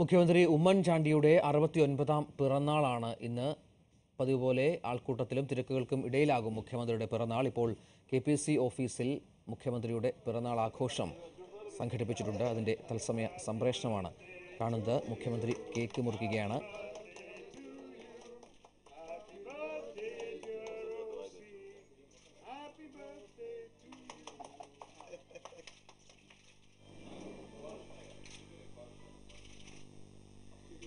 മുഖ്യമന്ത്രി ഉമ്മൻചാണ്ടിയുടെ അറുപത്തിയൊൻപതാം പിറന്നാളാണ് ഇന്ന്. പതിവ് പോലെ ആൾക്കൂട്ടത്തിലും തിരക്കുകൾക്കും ഇടയിലാകും മുഖ്യമന്ത്രിയുടെ പിറന്നാൾ. ഇപ്പോൾ കെ പി സി ഓഫീസിൽ മുഖ്യമന്ത്രിയുടെ പിറന്നാൾ ആഘോഷം സംഘടിപ്പിച്ചിട്ടുണ്ട്. അതിന്റെ തത്സമയ സംപ്രേഷണമാണ് കാണുന്നത്. മുഖ്യമന്ത്രി cake മുറിക്കുകയാണ്.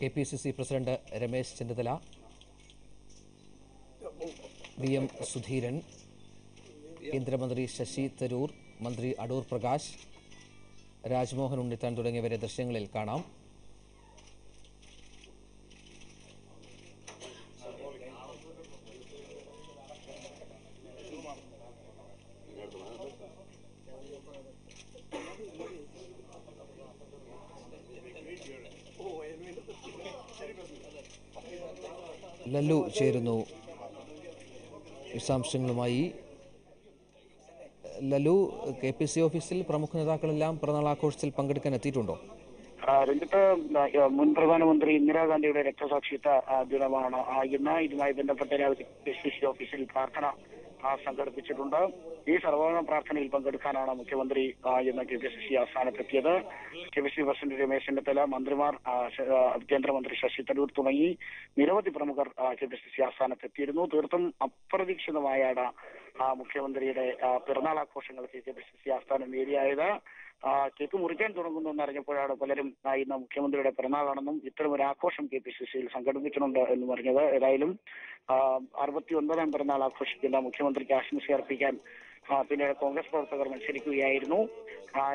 K P C C president Ramesh Chennithala V M Sudheeran കേന്ദ്രമന്ത്രി ശശി തരൂർ മന്ത്രി അടൂർ പ്രകാശ് രാജ്മോഹൻ ഉണ്ണിത്താൻ തുടങ്ങിയവരെ ദൃശ്യങ്ങളിൽ കാണാം. ലല്ലു ചേരുന്നു. വിശദാംശങ്ങളുമായി ലല്ലു കെ പി സി ഓഫീസിൽ പ്രമുഖ നേതാക്കളെല്ലാം പിറന്നാൾ ആഘോഷത്തിൽ പങ്കെടുക്കാൻ എത്തിയിട്ടുണ്ടോ? രഞ്ജിത്ത് മുൻ പ്രധാനമന്ത്രി ഇന്ദിരാഗാന്ധിയുടെ രക്തസാക്ഷിത്വ ദിനമാണ് ഇന്ന് ഇതുമായി ബന്ധപ്പെട്ട രാവിലെ കെ പി സി ഓഫീസിൽ പ്രാർത്ഥന സംഘടിപ്പിച്ചിട്ടുണ്ട്. ഈ സർവോധന പ്രാർത്ഥനയിൽ പങ്കെടുക്കാനാണ് മുഖ്യമന്ത്രി ഇന്ന് K P C C ആസ്ഥാനത്തെത്തിയത്. K P C president Ramesh Chennithala മന്ത്രിമാർ കേന്ദ്രമന്ത്രി ശശി തരൂർ തുടങ്ങി. നിരവധി പ്രമുഖർ കെ പി സി സി ആസ്ഥാനത്തെത്തിയിരുന്നു. തീർത്തും അപ്രതീക്ഷിതമായാണ് മുഖ്യമന്ത്രിയുടെ പിറന്നാൾ ആഘോഷങ്ങൾ കെ പി സി ആസ്ഥാനം വേദിയായത് കേക്ക് മുറിക്കാൻ തുടങ്ങുന്നു എന്നറിഞ്ഞപ്പോഴാണ് പലരും ഇന്ന് മുഖ്യമന്ത്രിയുടെ പിറന്നാളാണെന്നും ഇത്തരം ഒരു ആഘോഷം കെ പി സി സിയിൽ സംഘടിപ്പിക്കുന്നുണ്ട് എന്ന് പറഞ്ഞത്. ഏതായാലും അറുപത്തി ഒൻപതാം പിറന്നാൾ ആഘോഷിക്കുന്ന മുഖ്യമന്ത്രിക്ക് ആശംസ അർപ്പിക്കാൻ പിന്നെ പിന്നീട് കോൺഗ്രസ് പ്രവർത്തകർ മത്സരിക്കുകയായിരുന്നു.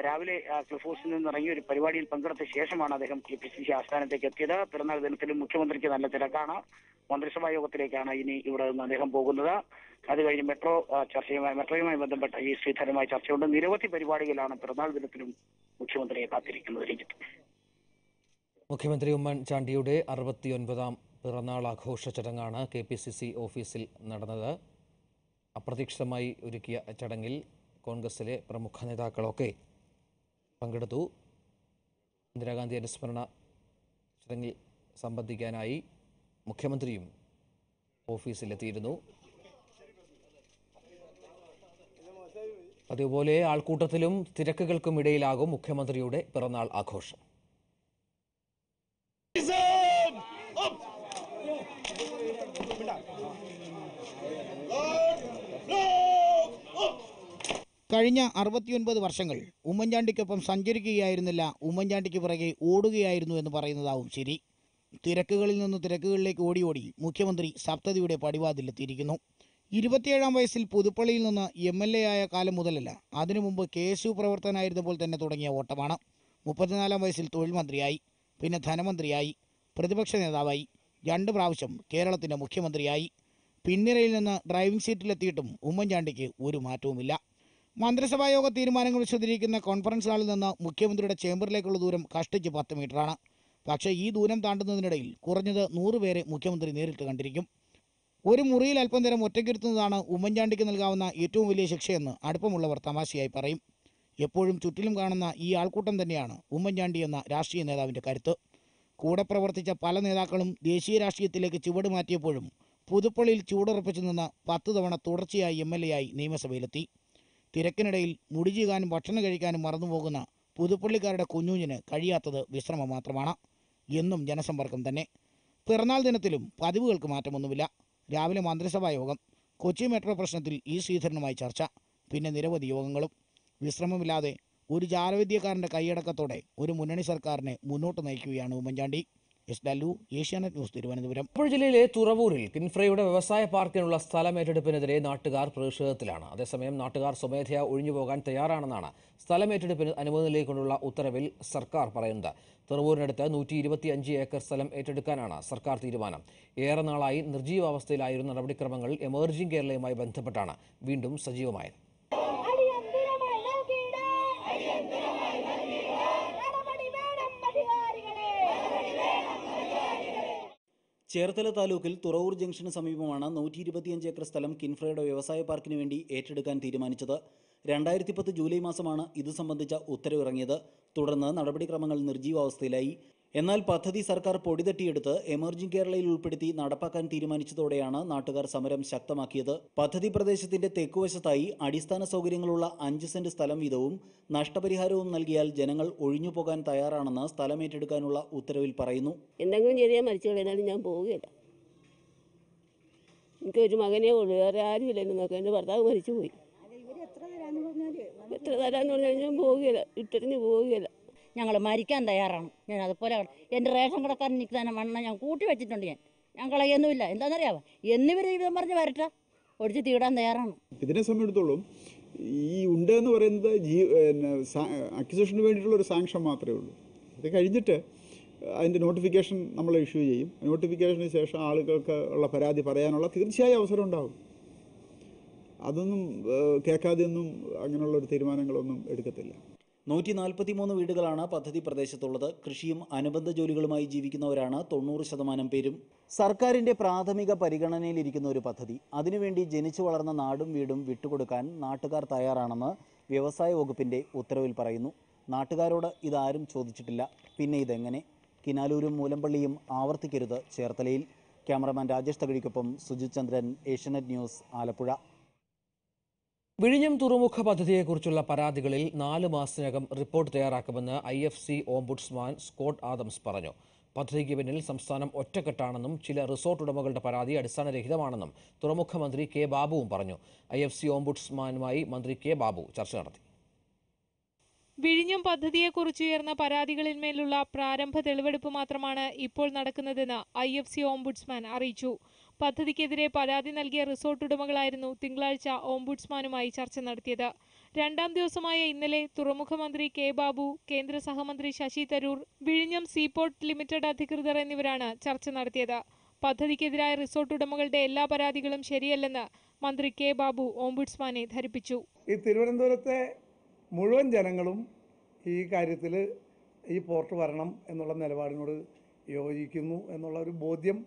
രാവിലെ ക്ലിഫ് ഹൗസിൽ നിന്ന് ഇറങ്ങിയ ഒരു പരിപാടിയിൽ പങ്കെടുത്ത ശേഷമാണ് അദ്ദേഹം കെ പി സി സി ആസ്ഥാനത്തേക്ക് എത്തിയത്. പിറന്നാൾ ദിനത്തിലും മുഖ്യമന്ത്രിക്ക് നല്ല തിരക്കാണ്. മന്ത്രിസഭാ യോഗത്തിലേക്കാണ് ഇനി ഇവിടെ നിന്ന് അദ്ദേഹം പോകുന്നത്. അത് കഴിഞ്ഞ് മെട്രോ ചർച്ചയുമായി മെട്രോയുമായി ബന്ധപ്പെട്ട ഈ ശ്രീധരമായ ചർച്ചയുണ്ട്. നിരവധി പരിപാടികളാണ് പിറന്നാൾ ദിനത്തിലും മുഖ്യമന്ത്രിയെ കാത്തിരിക്കുന്നത് രഞ്ജിത്ത്. മുഖ്യമന്ത്രി ഉമ്മൻചാണ്ടിയുടെ അറുപത്തിയൊൻപതാം പിറന്നാൾ ആഘോഷ ചടങ്ങാണ് കെ പി സി സി ഓഫീസിൽ നടന്നത്. അപ്രതീക്ഷിതമായി ഒരുക്കിയ ചടങ്ങിൽ കോൺഗ്രസിലെ പ്രമുഖ നേതാക്കളൊക്കെ പങ്കെടുത്തു. ഇന്ദിരാഗാന്ധി അനുസ്മരണ ചടങ്ങിൽ സംബന്ധിക്കാനായി മുഖ്യമന്ത്രിയും ഓഫീസിലെത്തിയിരുന്നു. അതുപോലെ ആൾക്കൂട്ടത്തിലും തിരക്കുകൾക്കും ഇടയിലാകും മുഖ്യമന്ത്രിയുടെ പിറന്നാൾ ആഘോഷം. കഴിഞ്ഞ അറുപത്തിയൊൻപത് വർഷങ്ങൾ ഉമ്മൻചാണ്ടിക്കൊപ്പം സഞ്ചരിക്കുകയായിരുന്നില്ല ഉമ്മൻചാണ്ടിക്ക് പിറകെ ഓടുകയായിരുന്നു എന്ന് പറയുന്നതാവും ശരി. തിരക്കുകളിൽ നിന്ന് തിരക്കുകളിലേക്ക് ഓടി ഓടി മുഖ്യമന്ത്രി സപ്തതിയുടെ പടിവാതിലെത്തിയിരിക്കുന്നു. ഇരുപത്തിയേഴാം വയസ്സിൽ പുതുപ്പള്ളിയിൽ നിന്ന് എം എൽ എ ആയ കാലം മുതലല്ല അതിനു മുമ്പ് കെ എസ് യു പ്രവർത്തനായിരുന്നപ്പോൾ തന്നെ തുടങ്ങിയ ഓട്ടമാണ്. മുപ്പത്തിനാലാം വയസ്സിൽ തൊഴിൽ മന്ത്രിയായി പിന്നെ ധനമന്ത്രിയായി പ്രതിപക്ഷ നേതാവായി രണ്ട് പ്രാവശ്യം കേരളത്തിന്റെ മുഖ്യമന്ത്രിയായി. പിന്നിരയിൽ നിന്ന് ഡ്രൈവിംഗ് സീറ്റിലെത്തിയിട്ടും ഉമ്മൻചാണ്ടിക്ക് ഒരു മാറ്റവുമില്ല. മന്ത്രിസഭായോഗ തീരുമാനങ്ങൾ വിശദീകരിക്കുന്ന കോൺഫറൻസ് ഹാളിൽ നിന്ന് മുഖ്യമന്ത്രിയുടെ ചേംബറിലേക്കുള്ള ദൂരം കഷ്ടിച്ച് പത്ത് മീറ്ററാണ്. പക്ഷേ ഈ ദൂരം താണ്ടുന്നതിനിടയിൽ കുറഞ്ഞത് നൂറ് പേരെ മുഖ്യമന്ത്രി നേരിട്ട് കണ്ടിരിക്കും. ഒരു മുറിയിൽ അല്പം നേരം ഒറ്റയ്ക്കിരുത്തുന്നതാണ് ഉമ്മൻചാണ്ടിക്ക് നൽകാവുന്ന ഏറ്റവും വലിയ ശിക്ഷയെന്ന് അടുപ്പമുള്ളവർ തമാശയായി പറയും. എപ്പോഴും ചുറ്റിലും കാണുന്ന ഈ ആൾക്കൂട്ടം തന്നെയാണ് ഉമ്മൻചാണ്ടി എന്ന രാഷ്ട്രീയ നേതാവിന്റെ കരുത്ത്. കൂടെ പ്രവർത്തിച്ച പല നേതാക്കളും ദേശീയ രാഷ്ട്രീയത്തിലേക്ക് ചുവട് മാറ്റിയപ്പോഴും പുതുപ്പള്ളിയിൽ ചൂടുറപ്പിച്ചു നിന്ന് പത്ത് തവണ തുടർച്ചയായി എം എൽ എ ആയി നിയമസഭയിലെത്തി. തിരക്കിനിടയിൽ മുടിചീകാനും ഭക്ഷണം കഴിക്കാനും മറന്നുപോകുന്ന പുതുപ്പള്ളിക്കാരുടെ കുഞ്ഞുഞ്ഞിന് കഴിയാത്തത് വിശ്രമം മാത്രമാണ്. എന്നും ജനസമ്പർക്കം തന്നെ. പിറന്നാൾ ദിനത്തിലും പതിവുകൾക്ക് മാറ്റമൊന്നുമില്ല. രാവിലെ മന്ത്രിസഭാ യോഗം കൊച്ചി മെട്രോ പ്രശ്നത്തിൽ ഇ ശ്രീധരനുമായി ചർച്ച പിന്നെ നിരവധി യോഗങ്ങളും. വിശ്രമമില്ലാതെ ഒരു ജാലവിദ്യക്കാരന്റെ കൈയടക്കത്തോടെ ഒരു മുന്നണി സർക്കാരിനെ മുന്നോട്ട് നയിക്കുകയാണ് ഉമ്മൻചാണ്ടി. S ഡല്ലു Asianet news Thiruvananthapuram. ആലപ്പുഴ ജില്ലയിലെ തുറവൂരിൽ കിൻഫ്രയുടെ വ്യവസായ പാർക്കിനുള്ള സ്ഥലമേറ്റെടുപ്പിനെതിരെ നാട്ടുകാർ പ്രതിഷേധത്തിലാണ്. അതേസമയം നാട്ടുകാർ സ്വമേധയാ ഒഴിഞ്ഞുപോകാൻ തയ്യാറാണെന്നാണ് സ്ഥലമേറ്റെടുപ്പിന് അനുമതി നൽകിക്കൊണ്ടുള്ള ഉത്തരവിൽ സർക്കാർ പറയുന്നത്. തുറവൂരിനടുത്ത് നൂറ്റി ഇരുപത്തിയഞ്ച് ഏക്കർ സ്ഥലം ഏറ്റെടുക്കാനാണ് സർക്കാർ തീരുമാനം. ഏറെ നാളായി നിർജീവാവസ്ഥയിലായിരുന്ന നടപടിക്രമങ്ങൾ എമർജിംഗ് കേരളയുമായി ബന്ധപ്പെട്ടാണ്. വീണ്ടും സജീവമായത്. ചേർത്തല താലൂക്കിൽ തുറവൂർ ജംഗ്ഷന് സമീപമാണ് നൂറ്റി ഇരുപത്തിയഞ്ച് ഏക്കർ സ്ഥലം കിൻഫ്രയുടെ വ്യവസായ പാർക്കിന് വേണ്ടി ഏറ്റെടുക്കാൻ തീരുമാനിച്ചത്. രണ്ടായിരത്തി പത്ത് ജൂലൈ മാസമാണ് ഇത് സംബന്ധിച്ച ഉത്തരവിറങ്ങിയത്. തുടർന്ന് നടപടിക്രമങ്ങൾ നിർജീവാവസ്ഥയിലായി. എന്നാൽ പദ്ധതി സർക്കാർ പൊടിതട്ടിയെടുത്ത് എമർജിംഗ് കേരളയിൽ ഉൾപ്പെടുത്തി നടപ്പാക്കാൻ തീരുമാനിച്ചതോടെയാണ് നാട്ടുകാർ സമരം ശക്തമാക്കിയത്. പദ്ധതി പ്രദേശത്തിന്റെ തെക്കുവശത്തായി അടിസ്ഥാന സൗകര്യങ്ങളുള്ള അഞ്ച് സെന്റ് സ്ഥലം വീതവും നഷ്ടപരിഹാരവും നൽകിയാൽ ജനങ്ങൾ ഒഴിഞ്ഞു പോകാൻ തയ്യാറാണെന്ന് സ്ഥലമേറ്റെടുക്കാനുള്ള ഉത്തരവിൽ പറയുന്നു. എന്തെങ്കിലും ചെറിയ മരിച്ചു ഞാൻ പോവുകയില്ല. എനിക്ക് ഒരു മകനേ ഉള്ളൂ. വേറെ ആരുമില്ല. എന്നെ നോക്കാൻ എന്റെ ഭർത്താവ് മരിച്ചുപോയി. എത്ര തരാന്ന് പറഞ്ഞാൽ ഞാൻ പോവുകയില്ല. ഇട്ടറിഞ്ഞ് പോവുകയില്ല. ഞങ്ങൾ മരിക്കാൻ തയ്യാറാണ്. ഞാൻ അതുപോലെ എന്റെ റേഷൻ കടക്കാരൻ എനിക്ക് തന്നെ മണ്ണ ഞാൻ കൂട്ടി വെച്ചിട്ടുണ്ട് ഞാൻ. ഞാൻ കളയൊന്നുമില്ല. എന്താണെന്നറിയാമോ എന്നിവർ ജീവിതം പറഞ്ഞ് വരട്ടെ. ഒടിച്ച് തീടാൻ തയ്യാറാണ്. ഇതിനെ സംബന്ധിച്ചിടത്തോളം ഈ ഉണ്ട് എന്ന് പറയുന്നത് ജീ അക്വിസിഷന് വേണ്ടിയിട്ടുള്ള ഒരു സാങ്ഷൻ മാത്രമേ ഉള്ളൂ. അത് കഴിഞ്ഞിട്ട് അതിന്റെ നോട്ടിഫിക്കേഷൻ നമ്മൾ ഇഷ്യൂ ചെയ്യും. നോട്ടിഫിക്കേഷന് ശേഷം ആളുകൾക്ക് ഉള്ള പരാതി പറയാനുള്ള തീർച്ചയായും അവസരം ഉണ്ടാകും അതൊന്നും കേൾക്കാതെയൊന്നും അങ്ങനെയുള്ള ഒരു തീരുമാനങ്ങളൊന്നും എടുക്കത്തില്ല. നൂറ്റി നാൽപ്പത്തിമൂന്ന് വീടുകളാണ് പദ്ധതി പ്രദേശത്തുള്ളത്. കൃഷിയും അനുബന്ധ ജോലികളുമായി ജീവിക്കുന്നവരാണ് തൊണ്ണൂറ് ശതമാനം പേരും. സർക്കാരിന്റെ പ്രാഥമിക പരിഗണനയിലിരിക്കുന്ന ഒരു പദ്ധതി. അതിനുവേണ്ടി ജനിച്ചു വളർന്ന നാടും വീടും വിട്ടുകൊടുക്കാൻ നാട്ടുകാർ തയ്യാറാണെന്ന് വ്യവസായ വകുപ്പിന്റെ ഉത്തരവിൽ പറയുന്നു. നാട്ടുകാരോട് ഇതാരും ചോദിച്ചിട്ടില്ല. പിന്നെ ഇതെങ്ങനെ? കിനാലൂരും മൂലമ്പള്ളിയും ആവർത്തിക്കരുത് ചേർത്തലയിൽ. ക്യാമറമാൻ രാജേഷ് തകഴിക്കൊപ്പം സുജിത് ചന്ദ്രൻ ഏഷ്യനെറ്റ് ന്യൂസ് ആലപ്പുഴ. വിഴിഞ്ഞം തുറമുഖ പദ്ധതിയെക്കുറിച്ചുള്ള പരാതികളിൽ നാല് മാസത്തിനകം report തയ്യാറാക്കുമെന്ന് I F C ombudsman Scott Adams പറഞ്ഞു. പദ്ധതിക്ക് പിന്നിൽ സംസ്ഥാനം ഒറ്റക്കെട്ടാണെന്നും ചില റിസോർട്ട് ഉടമകളുടെ പരാതി അടിസ്ഥാനരഹിതമാണെന്നും തുറമുഖ മന്ത്രി കെ ബാബുവും പറഞ്ഞു. ഐ എഫ് സി ഓംബുഡ്സ്മാനുമായി മന്ത്രി കെ ബാബു ചർച്ച നടത്തി. വിഴിഞ്ഞം പദ്ധതിയെക്കുറിച്ച് ഉയർന്ന പരാതികളിന്മേലുള്ള പ്രാരംഭ തെളിവെടുപ്പ് മാത്രമാണ് ഇപ്പോൾ നടക്കുന്നതെന്ന് ഐ എഫ് സി ഓംബുഡ്സ്മാൻ അറിയിച്ചു. പദ്ധതിക്കെതിരെ പരാതി നൽകിയ റിസോർട്ട് ഉടമകളായിരുന്നു തിങ്കളാഴ്ച ഓംബുഡ്സ്മാനുമായി ചർച്ച നടത്തിയത്. രണ്ടാം ദിവസമായ ഇന്നലെ തുറമുഖമന്ത്രി കെ ബാബു കേന്ദ്ര സഹമന്ത്രി ശശി തരൂർ വിഴിഞ്ഞം സീപോർട്ട് ലിമിറ്റഡ് അധികൃതർ എന്നിവരാണ് ചർച്ച നടത്തിയത്. പദ്ധതിക്കെതിരായ റിസോർട്ട് ഉടമകളുടെ എല്ലാ പരാതികളും ശരിയല്ലെന്ന് മന്ത്രി കെ ബാബു ഓംബുഡ്സ്മാനെ ധരിപ്പിച്ചു. ഈ തിരുവനന്തപുരത്തെ മുഴുവൻ ജനങ്ങളും ഈ കാര്യത്തിൽ ഈ പോർട്ട് വരണം എന്നുള്ള നിലപാടിനോട് യോജിക്കുന്നു എന്നുള്ള ഒരു ബോധ്യം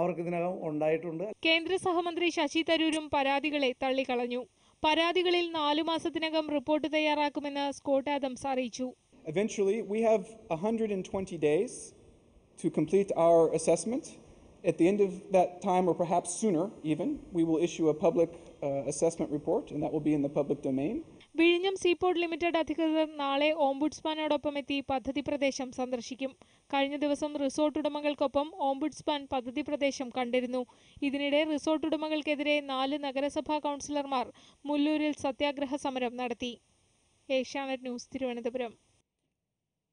അവർക്ക് ഇതിനകം ഉണ്ടായിട്ടുണ്ട് കേന്ദ്ര സഹമന്ത്രി ശശി തരൂരും പരാതികളെ തള്ളിക്കളഞ്ഞു പരാതികളിൽ നാലു മാസത്തിനകം റിപ്പോർട്ട് തയ്യാറാക്കുമെന്ന് സ്കോട്ട് ആദംസ് അറിയിച്ചു Eventually, we have 120 days to complete our assessment. At the end of that time, or perhaps sooner even, we will issue a public uh, assessment report, and that will be in the public domain. വിഴിഞ്ഞം seaport limited അധികൃതർ നാളെ ഓംബുഡ്സ്മാനോടൊപ്പം എത്തി പദ്ധതി പ്രദേശം സന്ദർശിക്കും കഴിഞ്ഞ ദിവസം resort ഉടമകൾക്കൊപ്പം ombudsman പദ്ധതി പ്രദേശം കണ്ടിരുന്നു. ഇതിനിടെ റിസോർട്ട് ഉടമകൾക്കെതിരെ നാല് നഗരസഭാ കൗൺസിലർമാർ മുല്ലൂരിൽ സത്യാഗ്രഹ സമരം നടത്തി. ഏഷ്യാനെറ്റ് ന്യൂസ് തിരുവനന്തപുരം.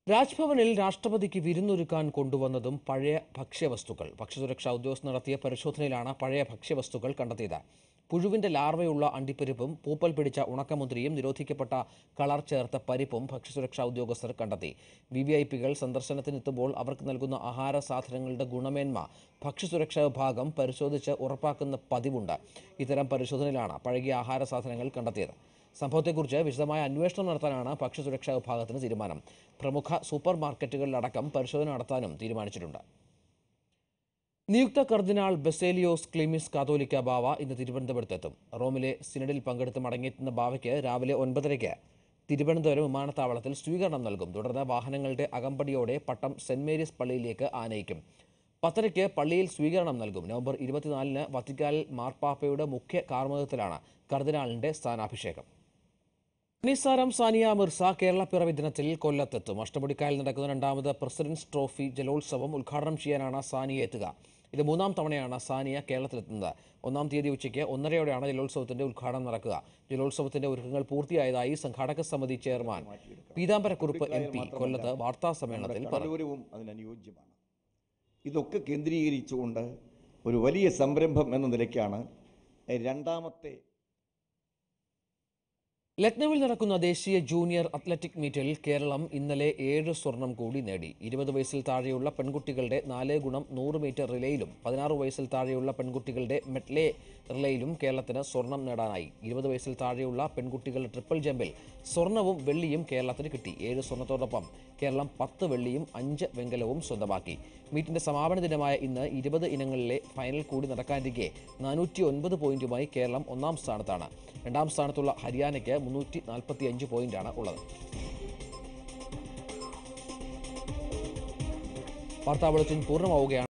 രാജ്ഭവനിൽ രാഷ്ട്രപതിക്ക് വിരുന്നൊരുക്കാൻ കൊണ്ടുവന്നതും പഴയ ഭക്ഷ്യവസ്തുക്കൾ. ഭക്ഷ്യസുരക്ഷാ ഉദ്യോഗസ്ഥർ നടത്തിയ പരിശോധനയിലാണ് പഴയ ഭക്ഷ്യവസ്തുക്കൾ കണ്ടെത്തിയത്. പുഴുവിന്റെ ലാർവയുള്ള അണ്ടിപ്പരിപ്പും പൂപ്പൽ പിടിച്ച ഉണക്കമുന്തിരിയും നിരോധിക്കപ്പെട്ട കളർ ചേർത്ത പരിപ്പും ഭക്ഷ്യസുരക്ഷാ ഉദ്യോഗസ്ഥർ കണ്ടെത്തി. വി വി ഐ പികൾ സന്ദർശനത്തിനെത്തുമ്പോൾ അവർക്ക് നൽകുന്ന ആഹാര സാധനങ്ങളുടെ ഗുണമേന്മ ഭക്ഷ്യസുരക്ഷാ വിഭാഗം പരിശോധിച്ച് ഉറപ്പാക്കുന്ന പതിവുണ്ട്. ഇത്തരം പരിശോധനയിലാണ് പഴകിയ ആഹാര സാധനങ്ങൾ കണ്ടെത്തിയത്. സംഭവത്തെക്കുറിച്ച് വിശദമായ അന്വേഷണം നടത്താനാണ് ഭക്ഷ്യസുരക്ഷാ വിഭാഗത്തിന് തീരുമാനം. പ്രമുഖ സൂപ്പർ മാർക്കറ്റുകളിലടക്കം പരിശോധന നടത്താനും തീരുമാനിച്ചിട്ടുണ്ട്. നിയുക്ത കർദിനാൾ ബസേലിയോസ് ക്ലിമിസ് കാതോലിക്ക ബാവ ഇന്ന് തിരുവനന്തപുരത്തെത്തും. റോമിലെ സിനഡിൽ പങ്കെടുത്ത് മടങ്ങിയെത്തുന്ന ബാവയ്ക്ക് രാവിലെ ഒൻപതരയ്ക്ക് തിരുവനന്തപുരം വിമാനത്താവളത്തിൽ സ്വീകരണം നൽകും. തുടർന്ന് വാഹനങ്ങളുടെ അകമ്പടിയോടെ പട്ടം സെന്റ് മേരീസ് പള്ളിയിലേക്ക് ആനയിക്കും. പത്തരയ്ക്ക് പള്ളിയിൽ സ്വീകരണം നൽകും. നവംബർ ഇരുപത്തിനാലിന് വത്തിക്കാലിൽ മാർപ്പാപ്പയുടെ മുഖ്യ കാർമ്മികത്തിലാണ് കർദിനാളിന്റെ സ്ഥാനാഭിഷേകം. നിസാരം സാനിയ മിർസ പിറവി ദിനത്തിൽ കൊല്ലത്തെത്തും. അഷ്ടമുടിക്കായൽ നടക്കുന്ന രണ്ടാമത് പ്രസിഡന്റ്സ് ട്രോഫി ജലോത്സവം ഉദ്ഘാടനം ചെയ്യാനാണ് സാനിയ എത്തുക. ഇത് മൂന്നാം തവണയാണ് സാനിയ കേരളത്തിലെത്തുന്നത്. ഒന്നാം തീയതി ഉച്ചയ്ക്ക് ഒന്നരയോടെയാണ് ജലോത്സവത്തിന്റെ ഉദ്ഘാടനം നടക്കുക. ജലോത്സവത്തിന്റെ ഒരുക്കങ്ങൾ പൂർത്തിയായതായി സംഘാടക സമിതി ചെയർമാൻ പീതാംബരക്കുറുപ്പ് എം പി കൊല്ലത്ത് വാർത്താ സമ്മേളനത്തിൽ പറഞ്ഞു. ഇതൊക്കെ കേന്ദ്രീകരിച്ചുകൊണ്ട് ഒരു വലിയ സംരംഭം എന്ന നിലയ്ക്കാണ് രണ്ടാമത്തെ ലക്നൌവിൽ നടക്കുന്ന ദേശീയ ജൂനിയർ അത്ലറ്റിക് മീറ്റിൽ കേരളം ഇന്നലെ ഏഴ് സ്വർണം കൂടി നേടി. ഇരുപത് വയസ്സിൽ താഴെയുള്ള പെൺകുട്ടികളുടെ നാല് ഗുണം നൂറ് മീറ്റർ റിലേയിലും പതിനാറ് വയസ്സിൽ താഴെയുള്ള പെൺകുട്ടികളുടെ മെഡ്ലേ റിലേയിലും കേരളത്തിന് സ്വർണം നേടാനായി. ഇരുപത് വയസ്സിൽ താഴെയുള്ള പെൺകുട്ടികളുടെ ട്രിപ്പിൾ ജമ്പിൽ സ്വർണവും വെള്ളിയും കേരളത്തിന് കിട്ടി. ഏഴ് സ്വർണത്തോടൊപ്പം കേരളം പത്ത് വെള്ളിയും അഞ്ച് വെങ്കലവും സ്വന്തമാക്കി. മീറ്റിന്റെ സമാപന ദിനമായ ഇന്ന് ഇരുപത് ഇനങ്ങളിലെ ഫൈനൽ കൂടി നടക്കാനിരിക്കെ നാനൂറ്റി ഒൻപത് പോയിന്റുമായി കേരളം ഒന്നാം സ്ഥാനത്താണ്. രണ്ടാം സ്ഥാനത്തുള്ള ഹരിയാനയ്ക്ക് മുന്നൂറ്റി നാൽപ്പത്തി അഞ്ച് പോയിന്റാണ് ഉള്ളത്. വാർത്താ ബുള്ളറ്റിൻ പൂർണമാവുകയാണ്.